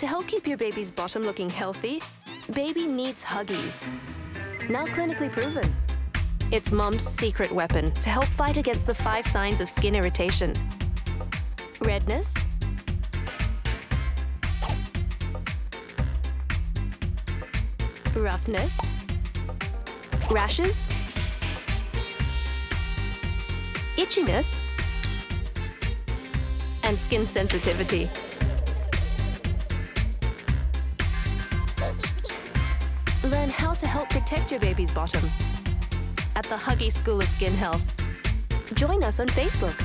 To help keep your baby's bottom looking healthy, baby needs Huggies. Now clinically proven. It's mom's secret weapon to help fight against the five signs of skin irritation. Redness, roughness, rashes, itchiness, and skin sensitivity. Learn how to help protect your baby's bottom at the Huggy School of Skin Health. Join us on Facebook.